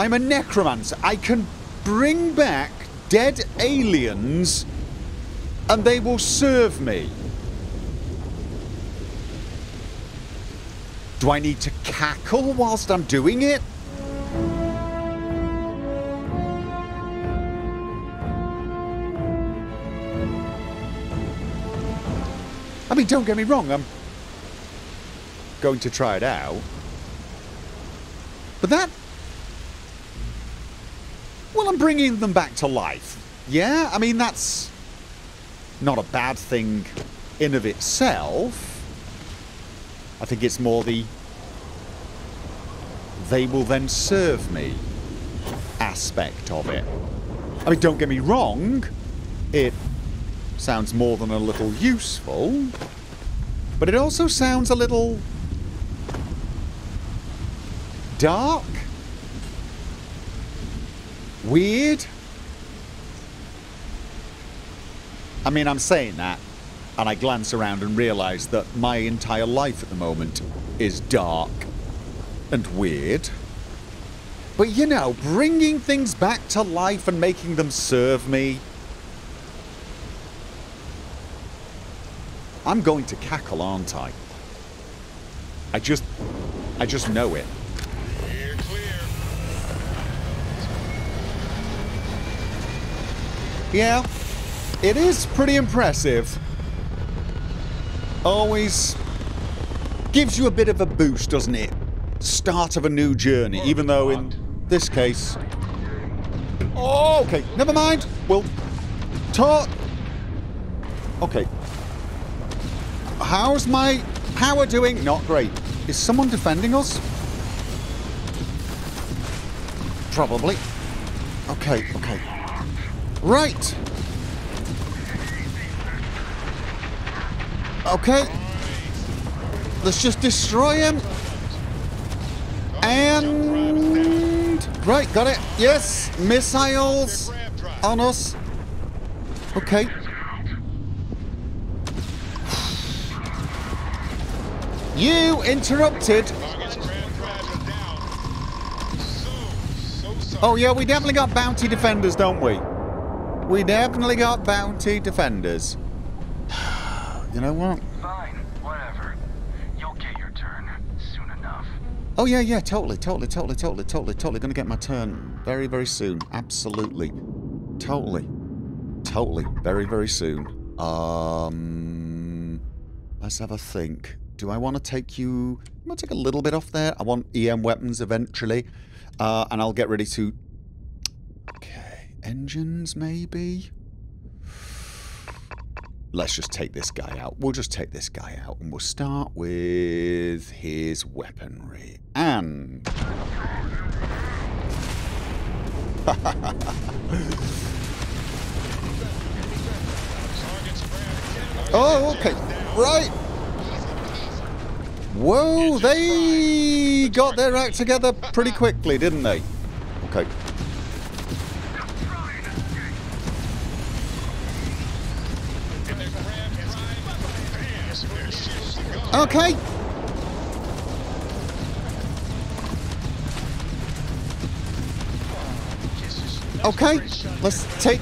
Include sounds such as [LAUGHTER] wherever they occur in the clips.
I'm a necromancer. I can bring back dead aliens and they will serve me. Do I need to cackle whilst I'm doing it? I mean, don't get me wrong, I'm going to try it out. But that... Well, I'm bringing them back to life. Yeah, I mean, that's not a bad thing in of itself. I think it's more the they will then serve me aspect of it. I mean, don't get me wrong, it sounds more than a little useful, but it also sounds a little dark, weird. I mean, I'm saying that, and I glance around and realise that my entire life at the moment is dark and weird. But you know, bringing things back to life and making them serve me. I'm going to cackle, aren't I? I just. I just know it. Yeah, it is pretty impressive. Always gives you a bit of a boost, doesn't it? Start of a new journey, oh, even though in this case... Oh, okay, never mind. We'll talk... Okay. How's my power doing? Not great. Is someone defending us? Probably. Okay, okay. Right. Okay. Let's just destroy him. And... Right, got it. Yes, missiles on us. Okay. You interrupted. Oh yeah, we definitely got bounty defenders, don't we? We definitely got bounty defenders. [SIGHS] You know what? Fine, whatever. You'll get your turn soon enough. Oh yeah, yeah, totally, totally, totally, totally, totally, totally. Gonna get my turn very, very soon. Absolutely, totally, totally, very, very soon. Um, let's have a think. Do I want to take you? I'm gonna take a little bit off there. I want EM weapons eventually, uh, and I'll get ready to. Engines maybe. Let's just take this guy out. We'll just take this guy out and we'll start with his weaponry. And... [LAUGHS] Oh, okay. Right. Whoa, they got their act together pretty quickly, didn't they? Okay. Okay. Okay, let's take...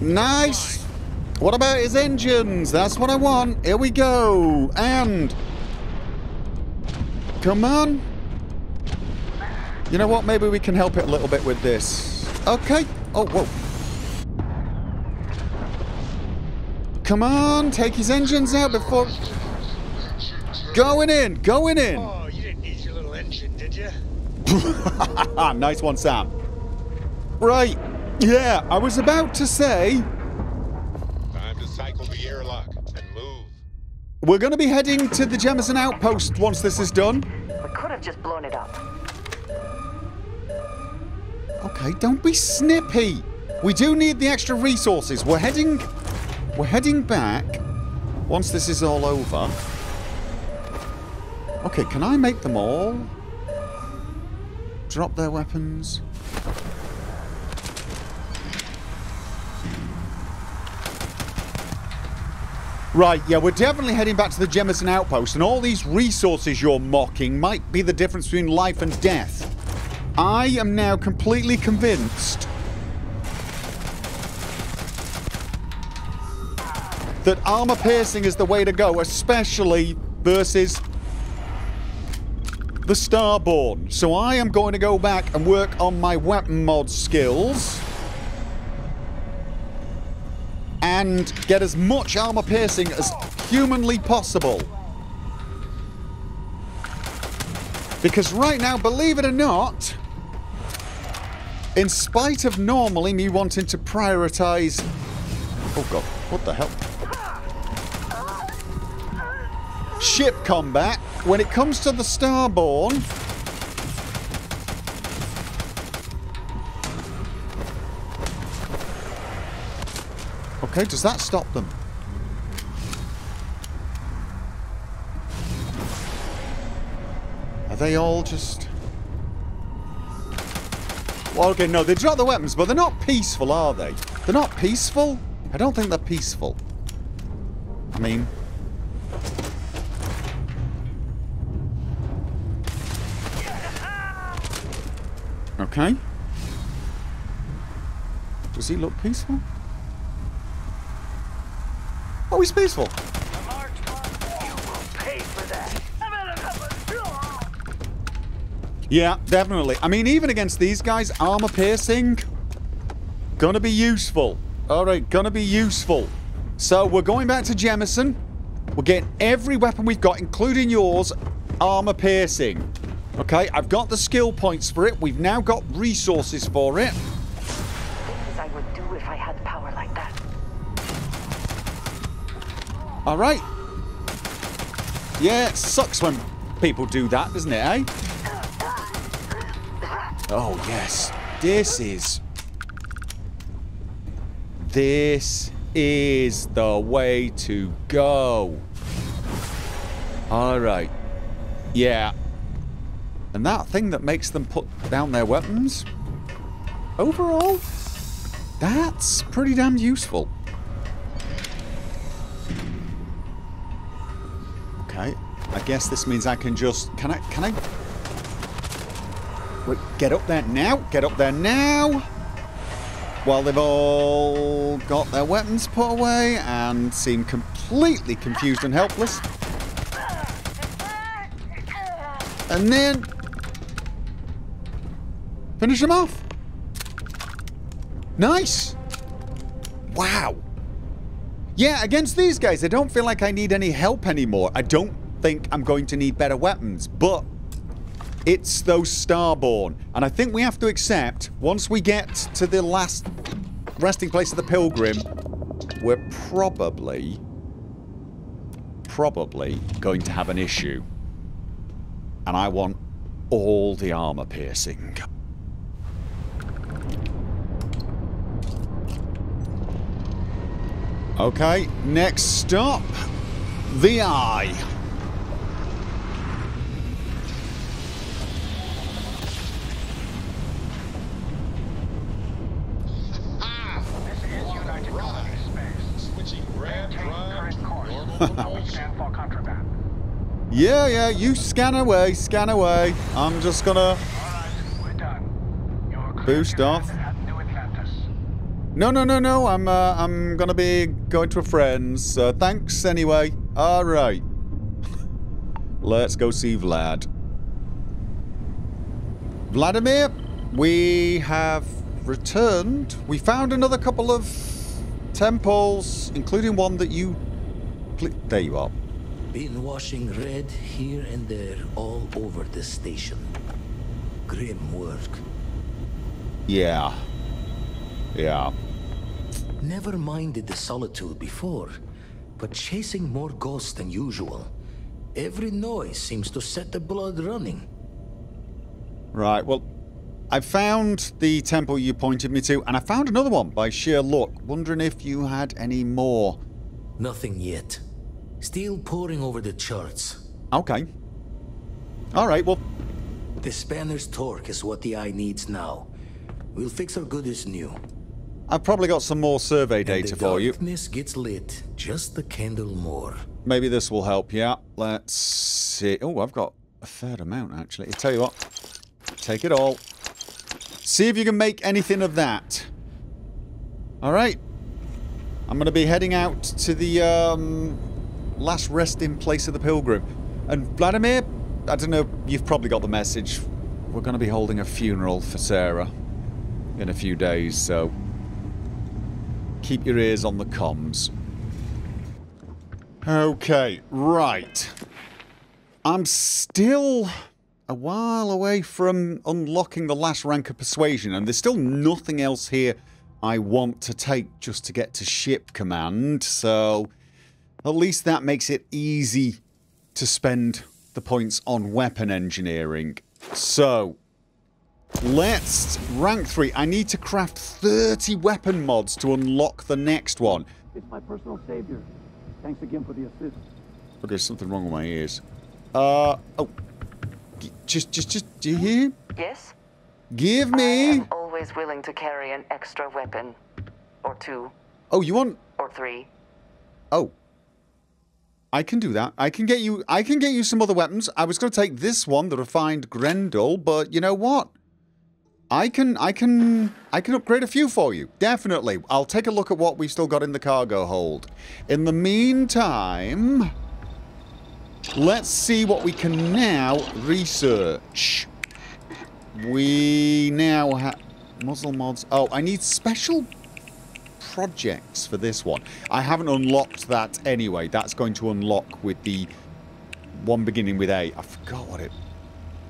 Nice! What about his engines? That's what I want. Here we go. And... Come on. You know what? Maybe we can help it a little bit with this. Okay. Oh, whoa. Come on, take his engines out before... Going in, going in. Oh, you didn't need your little engine, did you? [LAUGHS] nice one, Sam. Right. Yeah, I was about to say... Time to cycle the airlock and move. We're going to be heading to the Jemison outpost once this is done. We could have just blown it up. Okay, don't be snippy. We do need the extra resources. We're heading... We're heading back once this is all over. Okay, can I make them all? Drop their weapons. Right, yeah, we're definitely heading back to the Jemison outpost, and all these resources you're mocking might be the difference between life and death. I am now completely convinced that armor piercing is the way to go, especially versus the Starborn. So I am going to go back and work on my weapon mod skills and get as much armor piercing as humanly possible. Because right now, believe it or not, in spite of normally me wanting to prioritize... Oh god, what the hell? Ship combat, when it comes to the Starborn, Okay, does that stop them? Are they all just... Well, okay, no, they drop the weapons, but they're not peaceful, are they? They're not peaceful? I don't think they're peaceful. I mean... Okay. Does he look peaceful? Oh, he's peaceful. Yeah, definitely. I mean, even against these guys, armor piercing, gonna be useful. Alright, gonna be useful. So, we're going back to Jemison. We're getting every weapon we've got, including yours, armor piercing. Okay, I've got the skill points for it. We've now got resources for it. Things I would do if I had power like that. Alright. Yeah, it sucks when people do that, doesn't it, eh? Oh, yes. This is... This is the way to go. Alright. Yeah. And that thing that makes them put down their weapons? Overall, that's pretty damn useful. Okay. I guess this means I can just... Can I... Can I... Wait, get up there now. Get up there now. While they've all got their weapons put away and seem completely confused and helpless. And then... Finish them off. Nice. Wow. Yeah, against these guys, I don't feel like I need any help anymore. I don't think I'm going to need better weapons, but it's those Starborn. And I think we have to accept, once we get to the last resting place of the Pilgrim, we're probably, probably going to have an issue. And I want all the armor piercing. Okay, next stop, the Eye. This is United Space. Switching grab Maintain to course. normal We propulsion. stand for contraband. Yeah, yeah, you scan away, scan away. I'm just gonna... Right, we're done. Your crew Boost off. land at New Atlantis. No, no, no, no, I'm, uh, I'm gonna be going to a friend's. Uh, thanks anyway. Alright. [LAUGHS] Let's go see Vlad. Vladimir, we have returned. We found another couple of temples, including one that you... There you are. Been washing red here and there all over the station. Grim work. Yeah. Yeah. Never minded the solitude before, but chasing more ghosts than usual. Every noise seems to set the blood running. Right, well, I found the temple you pointed me to, and I found another one by sheer luck. Wondering if you had any more. Nothing yet. Still poring over the charts. Okay. Alright, well, The spanner's torque is what the eye needs now. We'll fix our good as new. I've probably got some more survey data the for you. darkness gets lit just a candle more. Maybe this will help you out. Let's see. Oh, I've got a third amount, actually. I tell you what. Take it all. See if you can make anything of that. Alright. I'm going to be heading out to the um, last resting place of the pilgrim. And Vladimir, I don't know, you've probably got the message. We're going to be holding a funeral for Sarah in a few days, so keep your ears on the comms. Okay, right. I'm still a while away from unlocking the last rank of persuasion, and there's still nothing else here I want to take just to get to ship command, so at least that makes it easy to spend the points on weapon engineering. So, let's rank 3. I need to craft 30 weapon mods to unlock the next one. It's my personal savior. Thanks again for the assist. Okay, there's something wrong with my ears. Uh, oh. G- Just, just, just, do you hear? Yes? Give me I me... am always willing to carry an extra weapon. Or two. Oh, you want... Or three. Oh. I can do that. I can get you... I can get you some other weapons. I was going to take this one, the refined Grendel, but you know what? I can... I can... I can upgrade a few for you. Definitely. I'll take a look at what we've still got in the cargo hold. In the meantime... Let's see what we can now research. We now have... Muzzle mods... Oh, I need special projects for this one. I haven't unlocked that anyway. That's going to unlock with the one beginning with A. I forgot what it,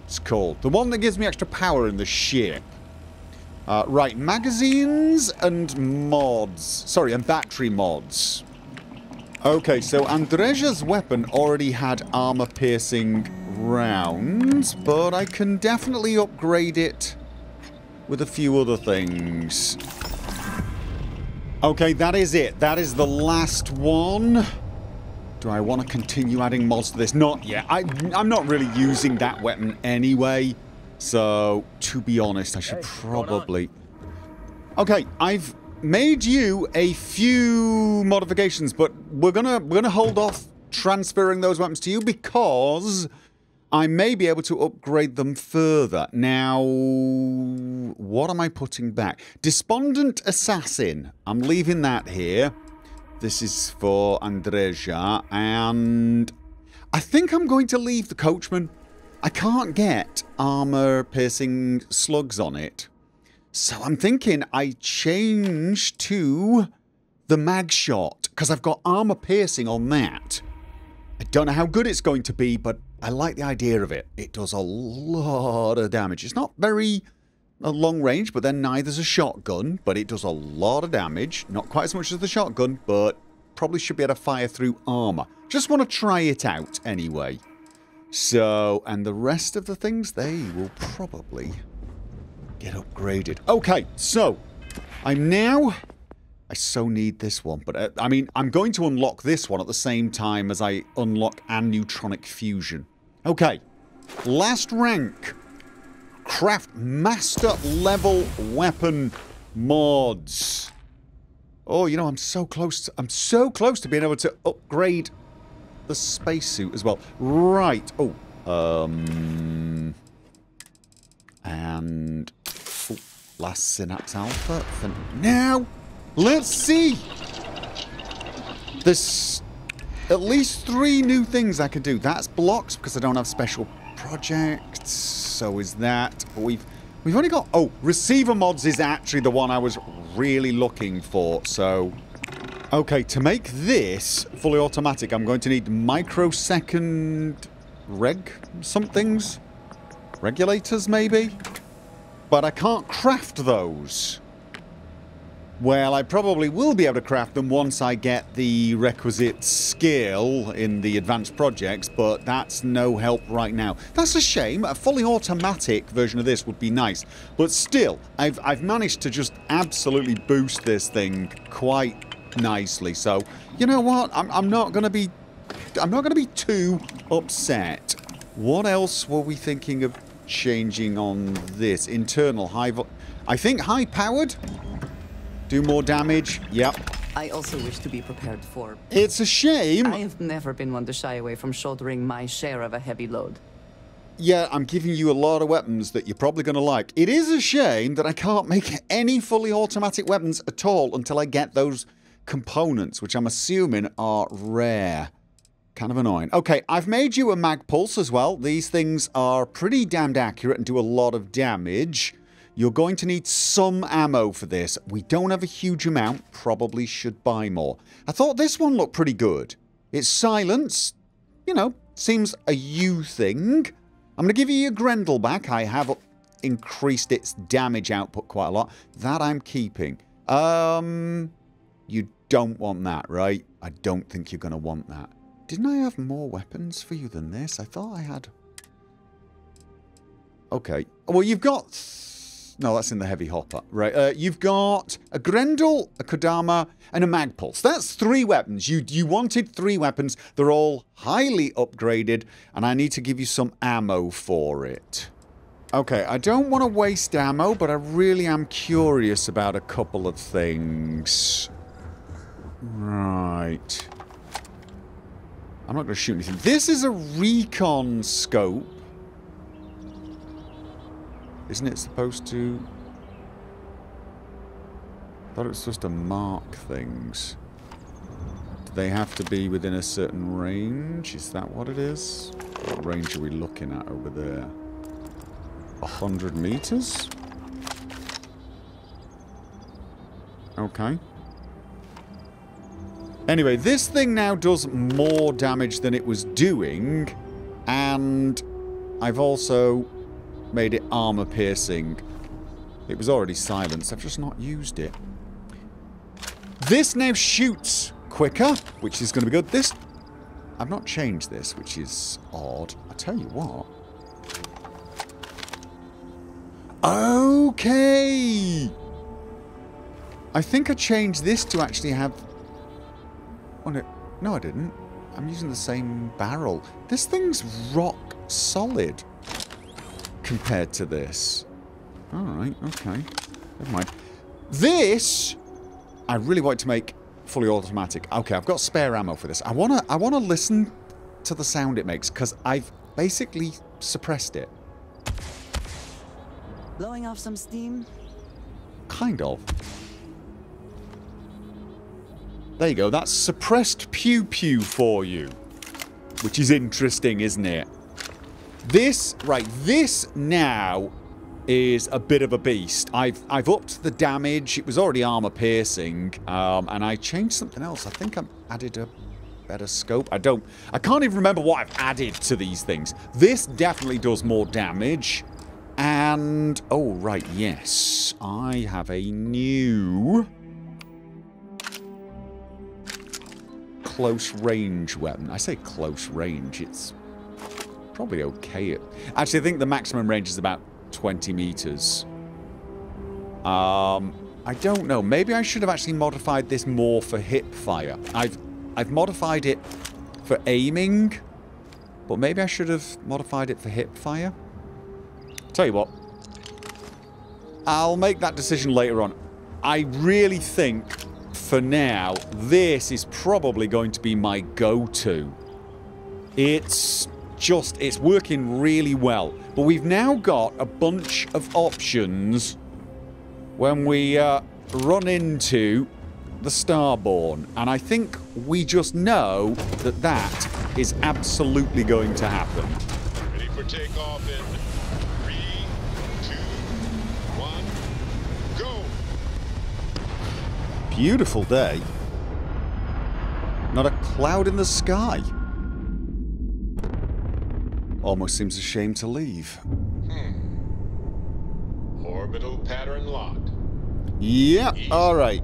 it's called. The one that gives me extra power in the ship. Uh, right, magazines and mods. Sorry, and battery mods. Okay, so Andreja's weapon already had armor-piercing rounds, but I can definitely upgrade it with a few other things. Okay, that is it. That is the last one. Do I want to continue adding mods to this? Not yet. I, I'm not really using that weapon anyway. So, to be honest, I should probably... Okay, I've made you a few modifications, but we're gonna we're gonna hold off transferring those weapons to you because I may be able to upgrade them further. Now, what am I putting back? Despondent Assassin. I'm leaving that here. This is for Andreja, and I think I'm going to leave the Coachman. I can't get armor-piercing slugs on it. So I'm thinking I change to the mag shot because I've got armor piercing on that. I don't know how good it's going to be, but I like the idea of it. It does a lot of damage. It's not very a long range, but then neither's a shotgun, but it does a lot of damage. Not quite as much as the shotgun, but probably should be able to fire through armor. Just want to try it out anyway. So, and the rest of the things, they will probably get upgraded. Okay, so I'm now... I so need this one, but uh, I mean, I'm going to unlock this one at the same time as I unlock Aneutronic Fusion. Okay, last rank. Craft Master Level Weapon Mods. Oh, you know, I'm so close to, I'm so close to being able to upgrade the spacesuit as well. Right. Oh, um... And... Oh, last Synapse Alpha. For now, let's see! There's at least three new things I can do. That's blocks because I don't have special projects. So is that. We've we've only got... Oh, receiver mods is actually the one I was really looking for. So... Okay, to make this fully automatic, I'm going to need microsecond reg somethings? Regulators, maybe? But I can't craft those. Well, I probably will be able to craft them once I get the requisite skill in the advanced projects, but that's no help right now. That's a shame. A fully automatic version of this would be nice. But still, I've, I've managed to just absolutely boost this thing quite nicely. So, you know what? I'm, I'm not going to be... I'm not going to be too upset. What else were we thinking of changing on this? Internal high... I think high-powered? Do more damage. Yep. I also wish to be prepared for. It's a shame. I have never been one to shy away from shouldering my share of a heavy load. Yeah, I'm giving you a lot of weapons that you're probably going to like. It is a shame that I can't make any fully automatic weapons at all until I get those components, which I'm assuming are rare. Kind of annoying. Okay, I've made you a mag pulse as well. These things are pretty damned accurate and do a lot of damage. You're going to need some ammo for this. We don't have a huge amount. Probably should buy more. I thought this one looked pretty good. It's silence. You know, seems a you thing. I'm going to give you your Grendel back. I have increased its damage output quite a lot. That I'm keeping. Um, you don't want that, right? I don't think you're going to want that. Didn't I have more weapons for you than this? I thought I had... Okay. Well, you've got... No, that's in the heavy hopper. Right. Uh, you've got a Grendel, a Kodama, and a Magpulse. That's three weapons. You, you wanted three weapons. They're all highly upgraded, and I need to give you some ammo for it. Okay, I don't want to waste ammo, but I really am curious about a couple of things. Right. I'm not going to shoot anything. This is a recon scope. Isn't it supposed to... I thought it was supposed to mark things. Do they have to be within a certain range? Is that what it is? What range are we looking at over there? A hundred meters? Okay. Anyway, this thing now does more damage than it was doing, and I've also made it armor piercing. It was already silenced, I've just not used it. This now shoots quicker, which is going to be good. This, I've not changed this, which is odd. I tell you what. Okay! I think I changed this to actually have... Oh, no, no I didn't. I'm using the same barrel. This thing's rock solid compared to this. Alright, okay. Never mind. This, I really want to make fully automatic. Okay, I've got spare ammo for this. I want to I wanna listen to the sound it makes, because I've basically suppressed it. Blowing off some steam? Kind of. There you go, that's suppressed pew pew for you. Which is interesting, isn't it? This, right, this now is a bit of a beast. I've I've upped the damage. It was already armor piercing, um, and I changed something else. I think I added a better scope. I don't. I can't even remember what I've added to these things. This definitely does more damage. And oh right, yes, I have a new close range weapon. I say close range. It's probably okay. Actually, I think the maximum range is about 20 meters. Um, I don't know. Maybe I should have actually modified this more for hip fire. I've I've modified it for aiming, but maybe I should have modified it for hip fire. Tell you what, I'll make that decision later on. I really think, for now, this is probably going to be my go-to. It's just, it's working really well. But we've now got a bunch of options when we uh, run into the Starborn. And I think we just know that that is absolutely going to happen. Ready for takeoff in three, two, one, go! Beautiful day. Not a cloud in the sky. Almost seems a shame to leave. Hmm. Orbital pattern locked. Yep, alright.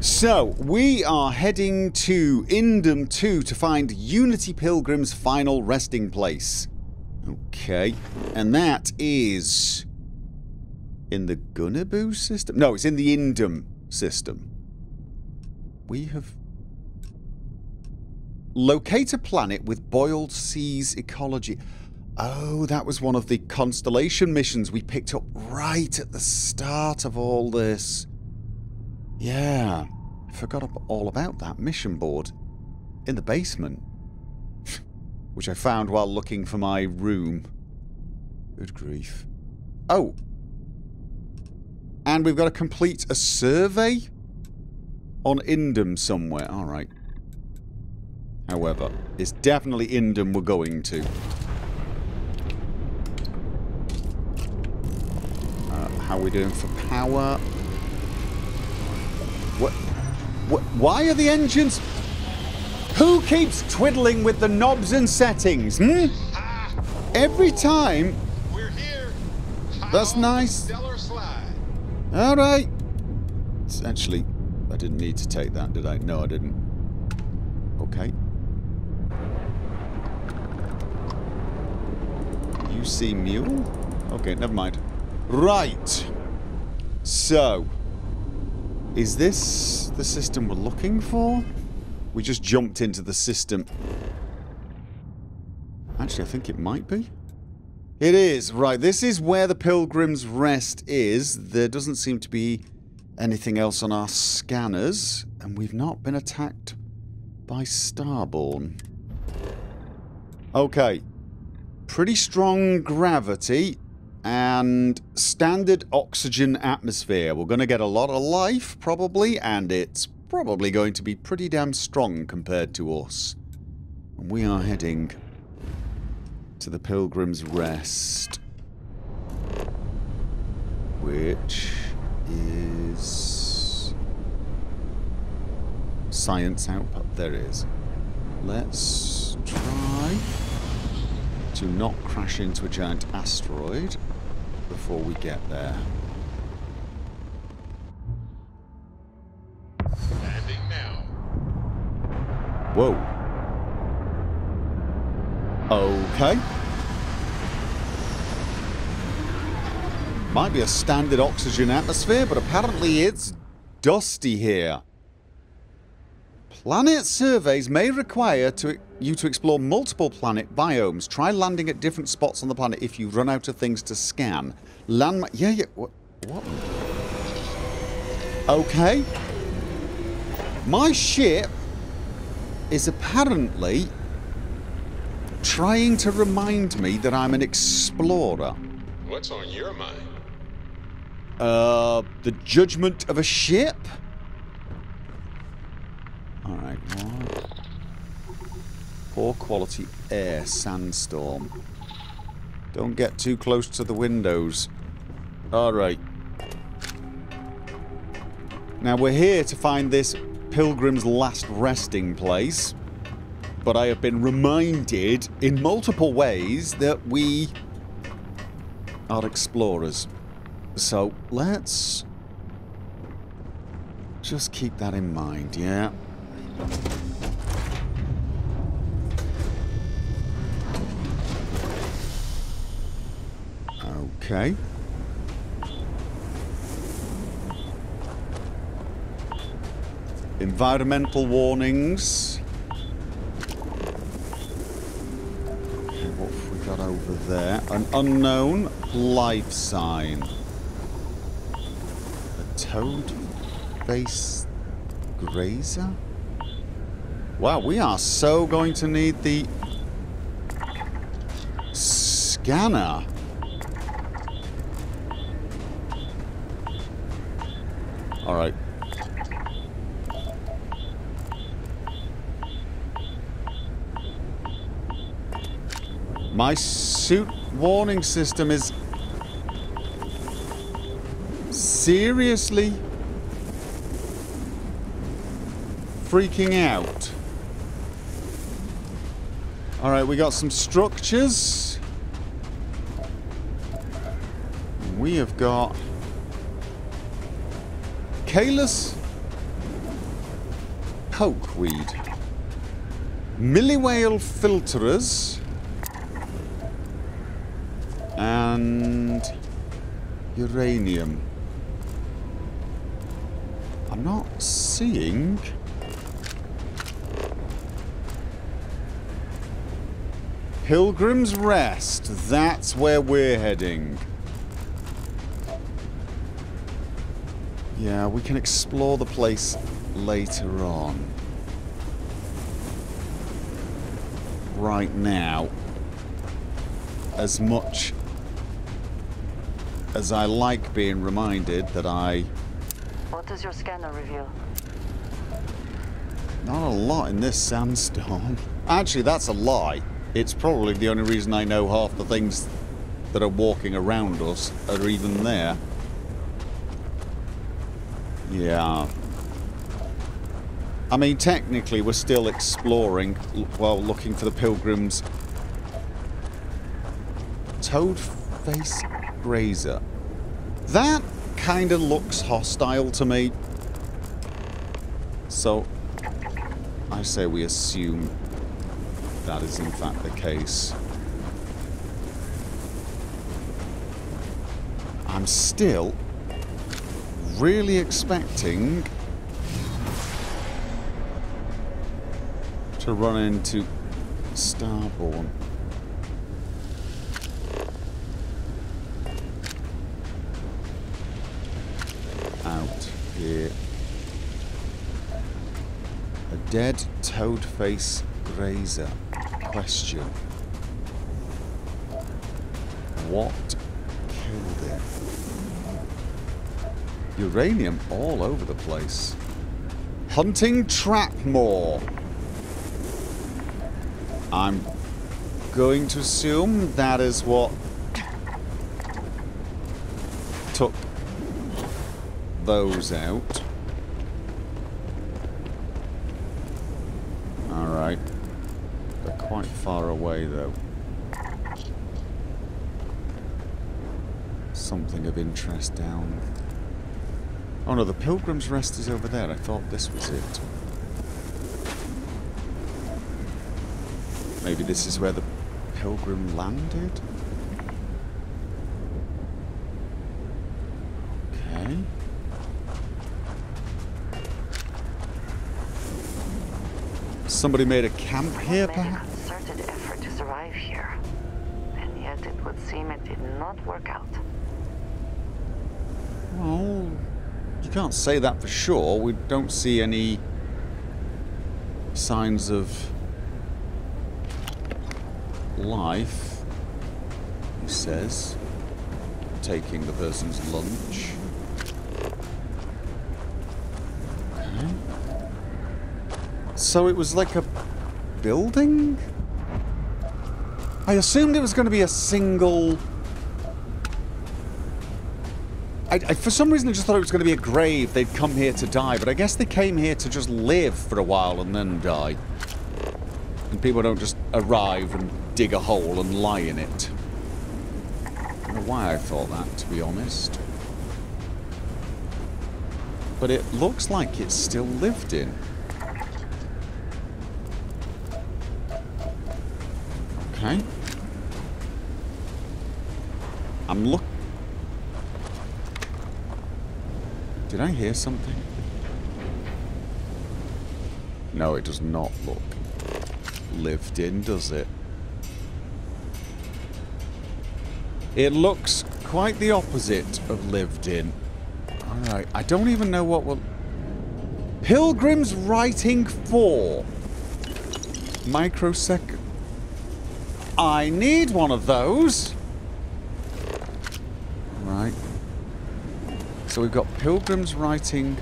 So, we are heading to Indum 2 to find Unity Pilgrim's final resting place. Okay, and that is... In the Guniibuu system? No, it's in the Indum system. We have... Locate a planet with boiled seas ecology. Oh, that was one of the constellation missions we picked up right at the start of all this. Yeah, I forgot all about that mission board in the basement, [LAUGHS] which I found while looking for my room. Good grief. Oh. And we've got to complete a survey on Indum somewhere. All right. However, it's definitely Indum we're going to. Uh, how are we doing for power? What? What? Why are the engines? Who keeps twiddling with the knobs and settings? Hmm? Every time. We're here. That's nice. All right. It's actually, I didn't need to take that, did I? No, I didn't. Okay. See mule? Okay, never mind. Right. So, is this the system we're looking for? We just jumped into the system. Actually, I think it might be. It is. Right, this is where the Pilgrim's Rest is. There doesn't seem to be anything else on our scanners. And we've not been attacked by Starborn. Okay. Pretty strong gravity and standard oxygen atmosphere. We're going to get a lot of life, probably, and it's probably going to be pretty damn strong compared to us. And we are heading to the Pilgrim's Rest. Which is... Science output. There is. Let's try to not crash into a giant asteroid before we get there. Landing now. Whoa. Okay. Might be a standard oxygen atmosphere, but apparently it's dusty here. Planet surveys may require to, you to explore multiple planet biomes. Try landing at different spots on the planet if you run out of things to scan. Land... Yeah, yeah... What? what? Okay. My ship is apparently trying to remind me that I'm an explorer. What's on your mind? Uh, the judgment of a ship? Alright, what? Poor quality air, sandstorm. Don't get too close to the windows. Alright. Now we're here to find this pilgrim's last resting place. But I have been reminded in multiple ways that we are explorers. So let's just keep that in mind, yeah? Okay. Environmental warnings. Okay, what have we got over there? An unknown life sign. A toad face grazer? Wow, we are so going to need the scanner. Alright. My suit warning system is seriously freaking out. Alright, we got some structures. We have got Caelus Pokeweed. Milliwhale filterers. And uranium. I'm not seeing Pilgrim's Rest. That's where we're heading. Yeah, we can explore the place later on. Right now, as much as I like being reminded that I... What does your scanner reveal? Not a lot in this sandstorm. Actually, that's a lie. It's probably the only reason I know half the things that are walking around us are even there. Yeah. I mean, technically, we're still exploring while looking for the pilgrims. Toadface Grazer. That kind of looks hostile to me. So, I say we assume that is in fact the case. I'm still really expecting to run into Starborn. Out here. A dead toadface grazer. Question. What Uranium all over the place. Hunting Trapmaw. I'm going to assume that is what took those out. Alright. They're quite far away though. Something of interest down. Oh no, the Pilgrim's Rest is over there. I thought this was it. Maybe this is where the Pilgrim landed? Okay. Somebody made a camp here, perhaps? concerted effort to survive here. And yet it would seem it did not work out. You can't say that for sure. We don't see any signs of life, he says, taking the person's lunch. Hmm. So it was like a building? I assumed it was going to be a single I, I, for some reason, I just thought it was going to be a grave. They'd come here to die, but I guess they came here to just live for a while and then die. And people don't just arrive and dig a hole and lie in it. I don't know why I thought that, to be honest. But it looks like it's still lived in. Okay. I'm look. Did I hear something? No, it does not look lived in, does it? It looks quite the opposite of lived in. Alright, I don't even know what will... Pilgrim's Writing 4. Microsecond. I need one of those. Right. So we've got Pilgrim's Writing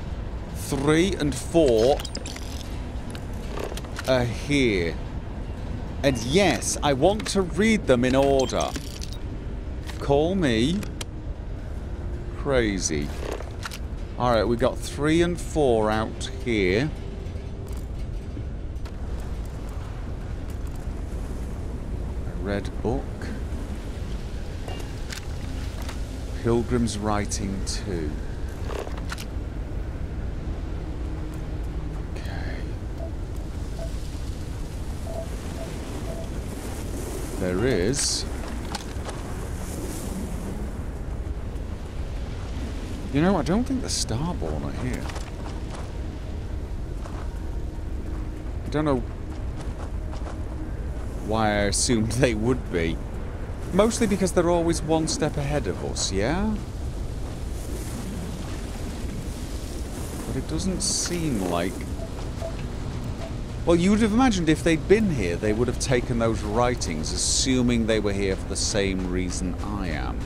3 and 4 are here. And yes, I want to read them in order. Call me crazy. Alright, we've got 3 and 4 out here. A red book. Pilgrim's Writing 2. Okay. There is... You know, I don't think the Starborn are here. I don't know why I assumed [LAUGHS] they would be. Mostly because they're always one step ahead of us, yeah? But it doesn't seem like... Well, you would have imagined if they'd been here, they would have taken those writings, assuming they were here for the same reason I am.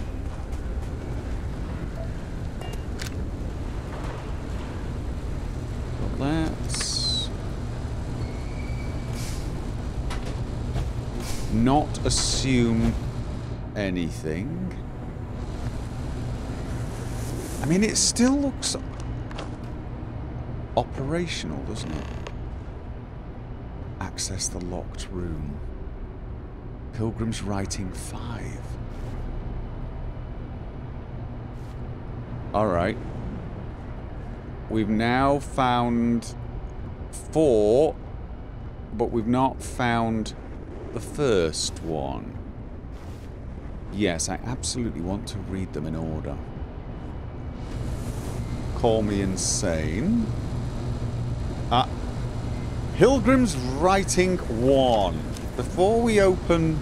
Let's... Not assume anything. I mean, it still looks operational, doesn't it? Access the locked room. Pilgrim's Writing 5. Alright. We've now found four, but we've not found the first one. Yes, I absolutely want to read them in order. Call me insane. Ah, Pilgrim's Writing 1. Before we open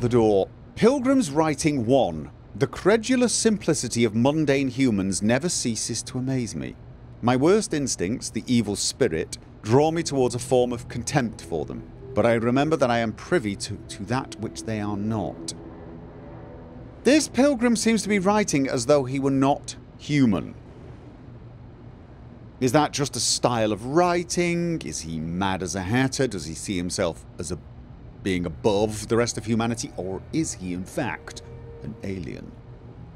the door, Pilgrim's Writing 1. The credulous simplicity of mundane humans never ceases to amaze me. My worst instincts, the evil spirit, draw me towards a form of contempt for them, but I remember that I am privy to, to that which they are not. This pilgrim seems to be writing as though he were not human. Is that just a style of writing? Is he mad as a hatter? Does he see himself as a being above the rest of humanity? Or is he, in fact, an alien?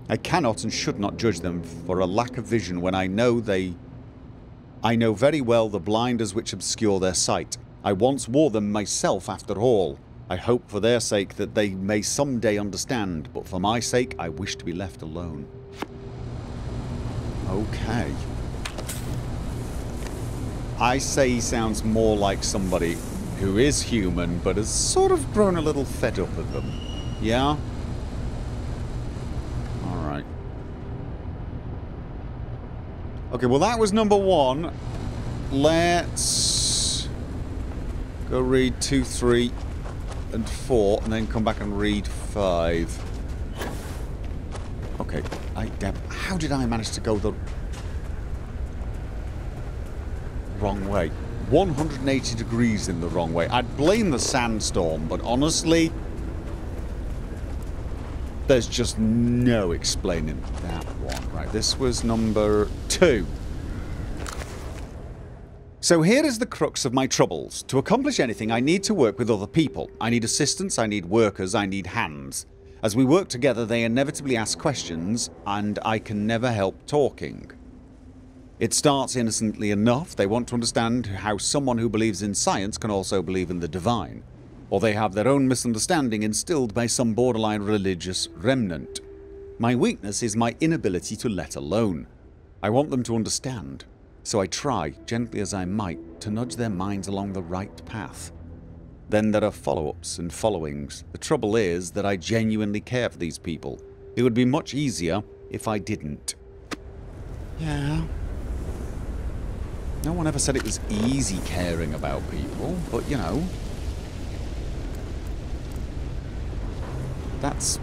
I cannot and should not judge them for a lack of vision when I know they. I know very well the blinders which obscure their sight. I once wore them myself, after all. I hope for their sake that they may some day understand, but for my sake, I wish to be left alone. Okay. I say he sounds more like somebody who is human, but has sort of grown a little fed up with them. Yeah? Alright. Okay, well that was number one. Let's go read two, three, and four, and then come back and read five. Okay, I damn. How did I manage to go the wrong way? 180 degrees in the wrong way. I'd blame the sandstorm, but honestly, there's just no explaining that one. Right, this was number two. So here is the crux of my troubles. To accomplish anything, I need to work with other people. I need assistants, I need workers, I need hands. As we work together, they inevitably ask questions, and I can never help talking. It starts innocently enough. They want to understand how someone who believes in science can also believe in the divine. Or they have their own misunderstanding instilled by some borderline religious remnant. My weakness is my inability to let alone. I want them to understand. So I try, gently as I might, to nudge their minds along the right path. Then there are follow ups and followings. The trouble is that I genuinely care for these people. It would be much easier if I didn't. Yeah. No one ever said it was easy caring about people, but you know. That's.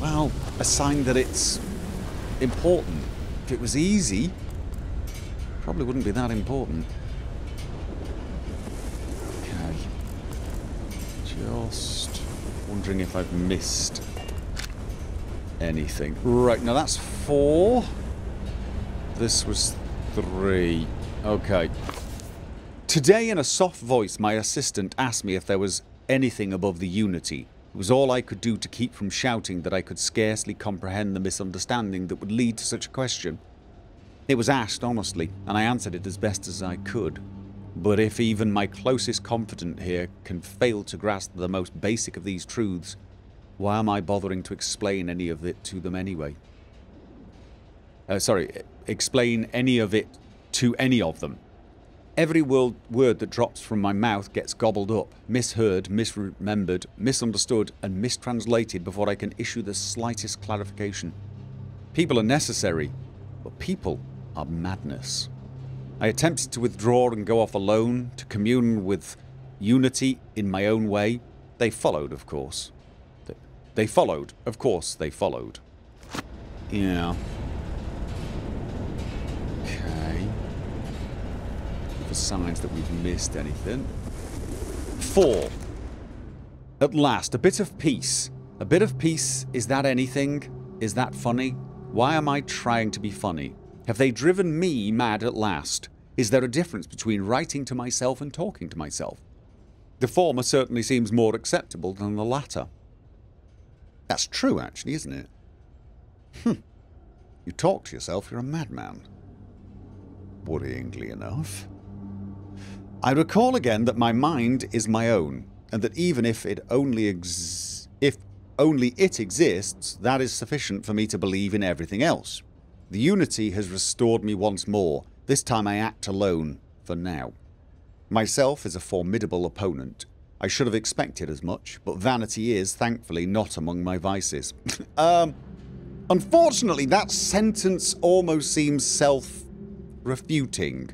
Well, a sign that it's important. If it was easy, probably wouldn't be that important. Okay. Just wondering if I've missed anything. Right, now that's four. This was three. Okay. Today, in a soft voice, my assistant asked me if there was anything above the Unity. It was all I could do to keep from shouting that I could scarcely comprehend the misunderstanding that would lead to such a question. It was asked honestly, and I answered it as best as I could. But if even my closest confidant here can fail to grasp the most basic of these truths, why am I bothering to explain any of it to them anyway? Uh, sorry, explain any of it to any of them. Every word, word that drops from my mouth gets gobbled up, misheard, misremembered, misunderstood, and mistranslated before I can issue the slightest clarification. People are necessary, but people are madness. I attempted to withdraw and go off alone to commune with unity in my own way. They followed of course. They followed. Of course they followed. Yeah. Okay. For signs that we've missed anything. Four. At last, a bit of peace. A bit of peace, is that anything? Is that funny? Why am I trying to be funny? Have they driven me mad at last? Is there a difference between writing to myself and talking to myself? The former certainly seems more acceptable than the latter. That's true, actually, isn't it? Hmm. You talk to yourself, you're a madman. Worryingly enough. I recall again that my mind is my own, and that even if it only ex- if only it exists, that is sufficient for me to believe in everything else. The unity has restored me once more. This time I act alone, for now. Myself is a formidable opponent. I should have expected as much, but vanity is, thankfully, not among my vices. [LAUGHS] um, unfortunately, that sentence almost seems self refuting.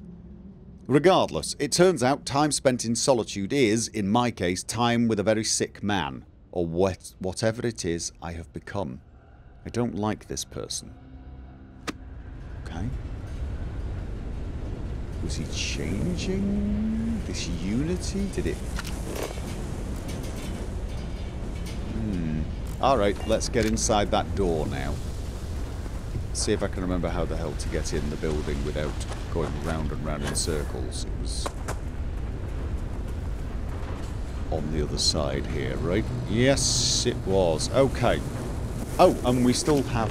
Regardless, it turns out time spent in solitude is, in my case, time with a very sick man, or what, whatever it is I have become. I don't like this person. Was he changing? This unity? Did it... Hmm. Alright, let's get inside that door now. See if I can remember how the hell to get in the building without going round and round in circles. It was on the other side here, right? Yes, it was. Okay. Oh, and we still have...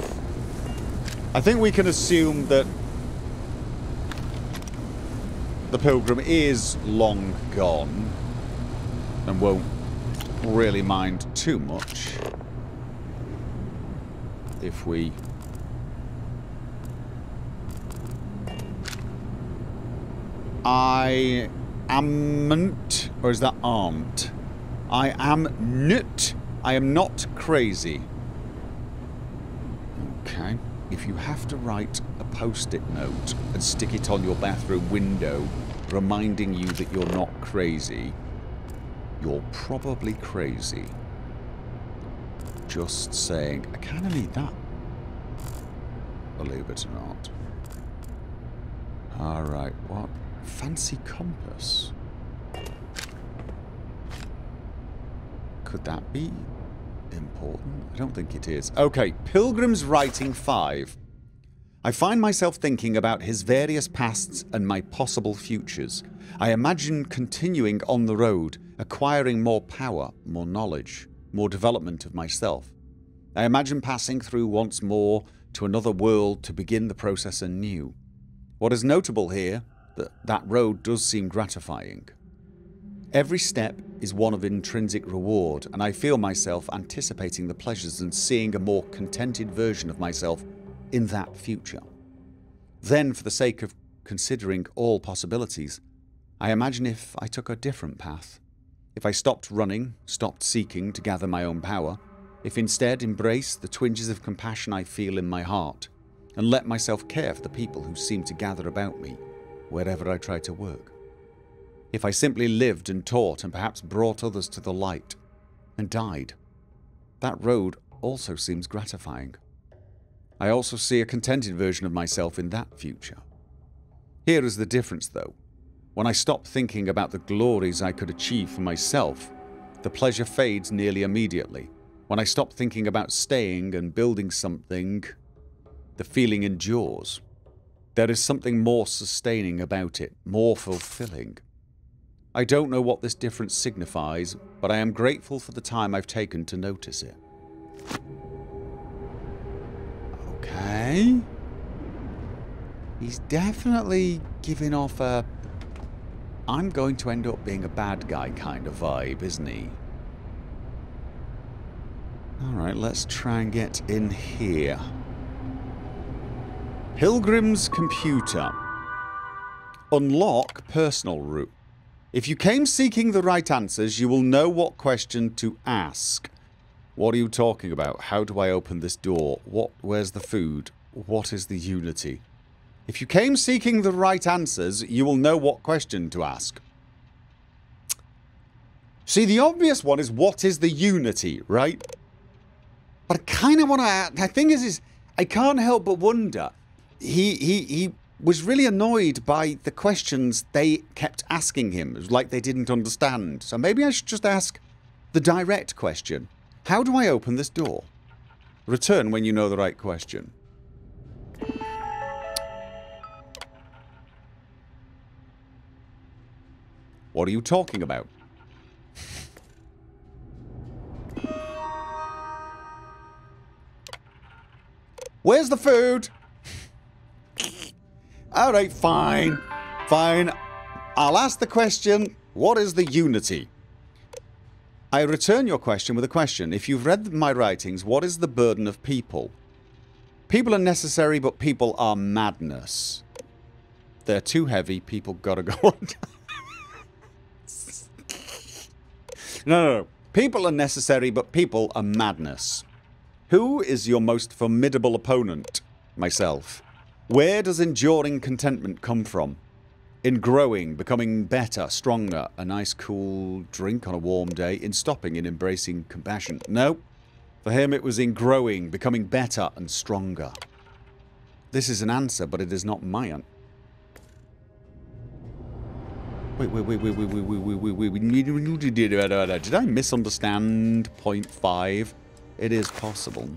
I think we can assume that the pilgrim is long gone and won't really mind too much if we I amn't, or is that aren't? I am not. I am not crazy. Okay. If you have to write a post-it note and stick it on your bathroom window, reminding you that you're not crazy, you're probably crazy. Just saying. I kind of need that. Believe it or not. Alright, what? Fancy compass. Could that be important? I don't think it is. Okay, Pilgrim's Writing 5. I find myself thinking about his various pasts and my possible futures. I imagine continuing on the road, acquiring more power, more knowledge, more development of myself. I imagine passing through once more to another world to begin the process anew. What is notable here that that road does seem gratifying. Every step is one of intrinsic reward, and I feel myself anticipating the pleasures and seeing a more contented version of myself in that future. Then, for the sake of considering all possibilities, I imagine if I took a different path. If I stopped running, stopped seeking to gather my own power, if instead embraced the twinges of compassion I feel in my heart, and let myself care for the people who seem to gather about me wherever I try to work. If I simply lived and taught and perhaps brought others to the light and died, that road also seems gratifying. I also see a contented version of myself in that future. Here is the difference, though. When I stop thinking about the glories I could achieve for myself, the pleasure fades nearly immediately. When I stop thinking about staying and building something, the feeling endures. There is something more sustaining about it, more fulfilling. I don't know what this difference signifies, but I am grateful for the time I've taken to notice it. Okay. He's definitely giving off a I'm going to end up being a bad guy kind of vibe, isn't he? Alright, let's try and get in here. Pilgrim's Computer. Unlock personal route. If you came seeking the right answers, you will know what question to ask. What are you talking about? How do I open this door? What? Where's the food? What is the unity? If you came seeking the right answers, you will know what question to ask. See, the obvious one is what is the unity, right? But I kind of want to... The thing is, is I can't help but wonder he he he was really annoyed by the questions they kept asking him. It was like they didn't understand. So maybe I should just ask the direct question How do I open this door? Return when you know the right question. What are you talking about? Where's the food? Alright, fine. Fine. I'll ask the question what is the unity? I return your question with a question. If you've read my writings, what is the burden of people? People are necessary, but people are madness. They're too heavy, people gotta [LAUGHS] go on. no, no, no. People are necessary, but people are madness. Who is your most formidable opponent? Myself. Where does enduring contentment come from? In growing, becoming better, stronger, a nice cool drink on a warm day, in stopping, in embracing compassion. No. For him it was in growing, becoming better and stronger. This is an answer, but it is not my answer. Wait, wait, wait, wait, wait, wait, wait, wait, wait, wait. Did I misunderstand point five? It is possible.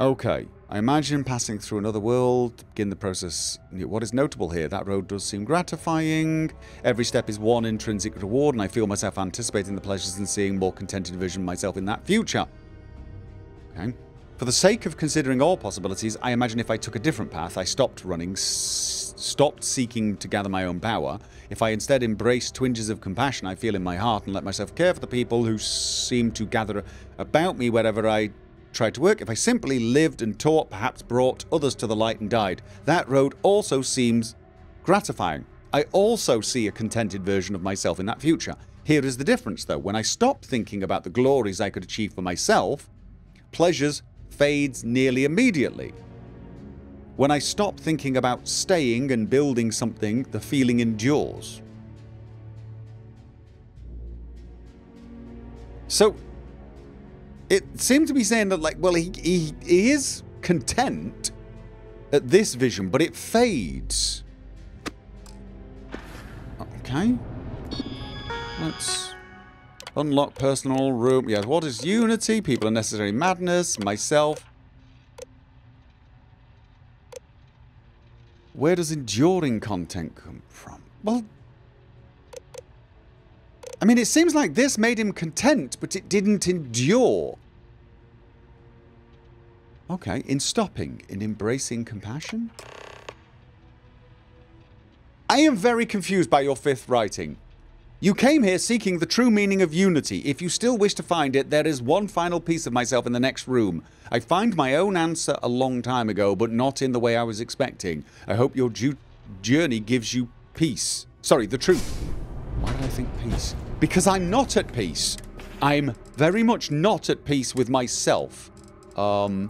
Okay. I imagine passing through another world to begin the process. What is notable here? That road does seem gratifying. Every step is one intrinsic reward, and I feel myself anticipating the pleasures and seeing more contented vision myself in that future. Okay. For the sake of considering all possibilities, I imagine if I took a different path, I stopped running, stopped seeking to gather my own power. If I instead embrace twinges of compassion I feel in my heart and let myself care for the people who seem to gather about me wherever I tried to work, if I simply lived and taught, perhaps brought others to the light and died, that road also seems gratifying. I also see a contented version of myself in that future. Here is the difference, though. When I stop thinking about the glories I could achieve for myself, pleasures fades nearly immediately. When I stop thinking about staying and building something, the feeling endures. So, it seemed to be saying that, like, well, he, he, he is content at this vision, but it fades. Okay. Let's unlock personal room. Yes, what is unity? People are necessary madness. Myself. Where does enduring content come from? Well, I mean, it seems like this made him content, but it didn't endure. Okay, in stopping, in embracing compassion? I am very confused by your fifth writing. You came here seeking the true meaning of unity. If you still wish to find it, there is one final piece of myself in the next room. I find my own answer a long time ago, but not in the way I was expecting. I hope your journey gives you peace. Sorry, the truth. Why did I think peace? Because I'm not at peace. I'm very much not at peace with myself. Um,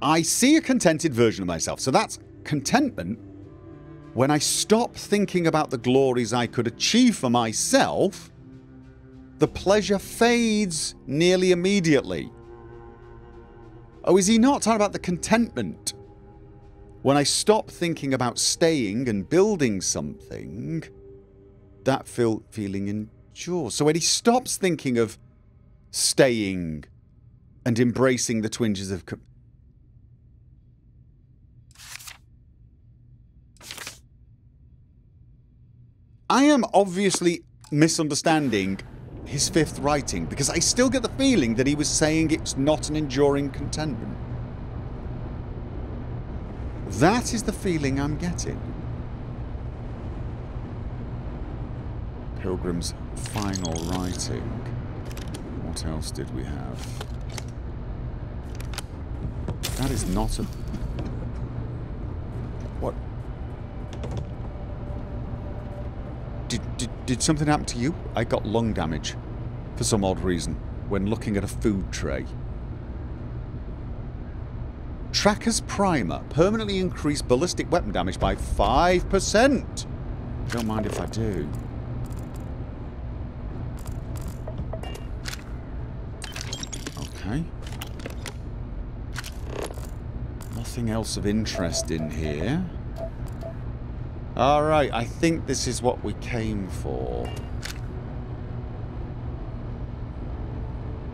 I see a contented version of myself. So that's contentment. When I stop thinking about the glories I could achieve for myself, the pleasure fades nearly immediately. Oh, is he not talking about the contentment? When I stop thinking about staying and building something, that feel, feeling endures. So when he stops thinking of staying and embracing the twinges of. I am obviously misunderstanding his fifth writing because I still get the feeling that he was saying it's not an enduring contentment. That is the feeling I'm getting. Pilgrim's final writing. What else did we have? That is not a... What? Did, did, did something happen to you? I got lung damage. For some odd reason. When looking at a food tray. Tracker's Primer. Permanently increased ballistic weapon damage by 5%. Don't mind if I do. Nothing else of interest in here. Alright, I think this is what we came for.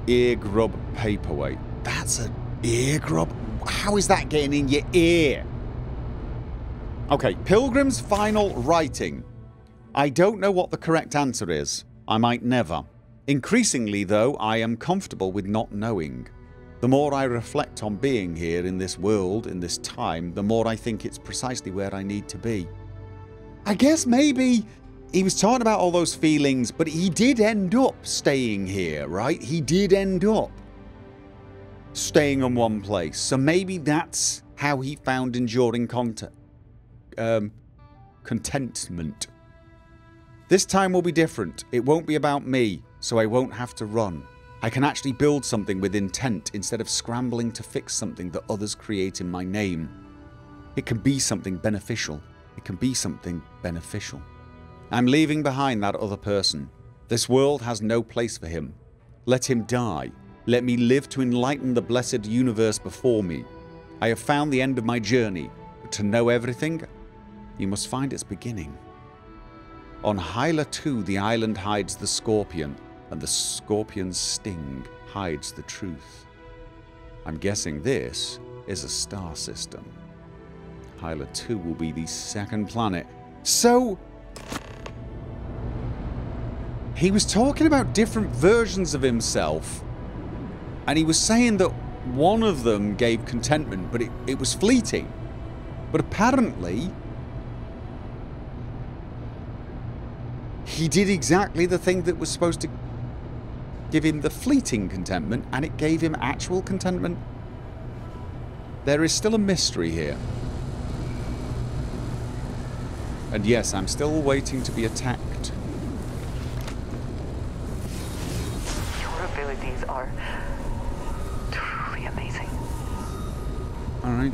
Ear grub paperweight. That's an ear grub? How is that getting in your ear? Okay, Pilgrim's final writing. I don't know what the correct answer is. I might never. Increasingly, though, I am comfortable with not knowing. The more I reflect on being here in this world, in this time, the more I think it's precisely where I need to be. I guess maybe he was talking about all those feelings, but he did end up staying here, right? He did end up staying in one place. So maybe that's how he found enduring content, um, contentment. This time will be different. It won't be about me, so I won't have to run. I can actually build something with intent instead of scrambling to fix something that others create in my name. It can be something beneficial. It can be something beneficial. I'm leaving behind that other person. This world has no place for him. Let him die. Let me live to enlighten the blessed universe before me. I have found the end of my journey, but to know everything, you must find its beginning. On Hyla 2, the island hides the scorpion, and the scorpion's sting hides the truth. I'm guessing this is a star system. Hyla 2 will be the second planet. So, he was talking about different versions of himself, and he was saying that one of them gave contentment, but it, it was fleeting. But apparently, he did exactly the thing that was supposed to give him the fleeting contentment, and it gave him actual contentment. There is still a mystery here. And yes, I'm still waiting to be attacked. Your abilities are truly amazing. Alright.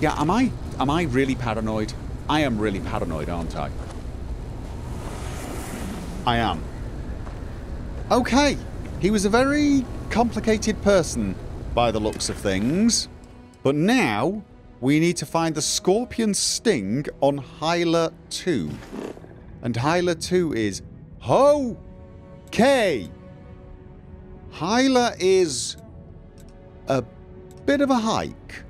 Yeah, am I am I really paranoid? I am really paranoid, aren't I? I am. Okay. He was a very complicated person by the looks of things. But now we need to find the scorpion sting on Hyla 2. And Hyla 2 is Ho K. Hyla is a bit of a hike.